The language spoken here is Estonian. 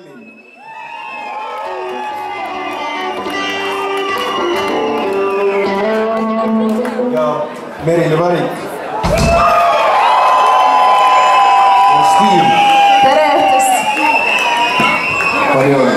Tallinn. ja Merilin Varik. ja Steve. tere õhtust! palju õnne.